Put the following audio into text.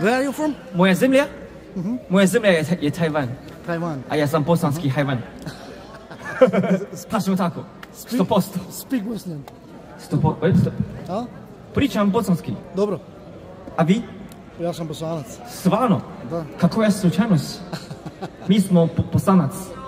Where are you from? Moja zemlja? Mm-hmm. Moja zemlja je, je Tajvan. Tajvan. A ja sam bosanski mm-hmm. hajvan. Tačno tako. Sto posto. Speak Muslim. Sto po... Sto... A? Pričam bosanski. Dobro. A vi? Ja sam bosanac. Stvarno? Da. Kako je slučajnost? Mi smo bosanac. Po